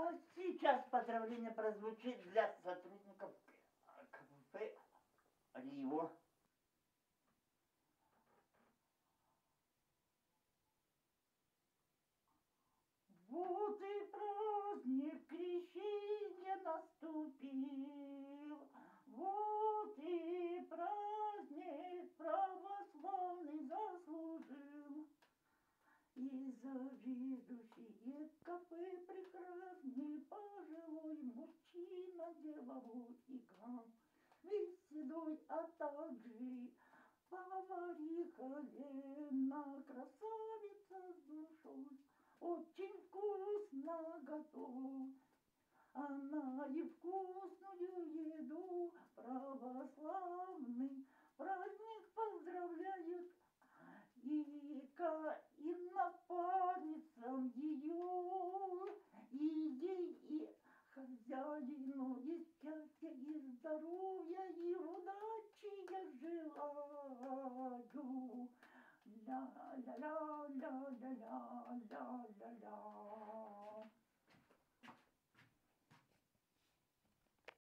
А сейчас поздравление прозвучит для сотрудников кафе Рио. Вот и праздник крещения наступил, вот и праздник православный заслужил. И заведующие также повариха Лена, красавица с душой, очень вкусно готовит. Она и вкусную еду православный праздник поздравляет и, и напарницам ее, и ей, и хозяину, и счастья, и здоровья, и удачи blue. La la la la la la la la.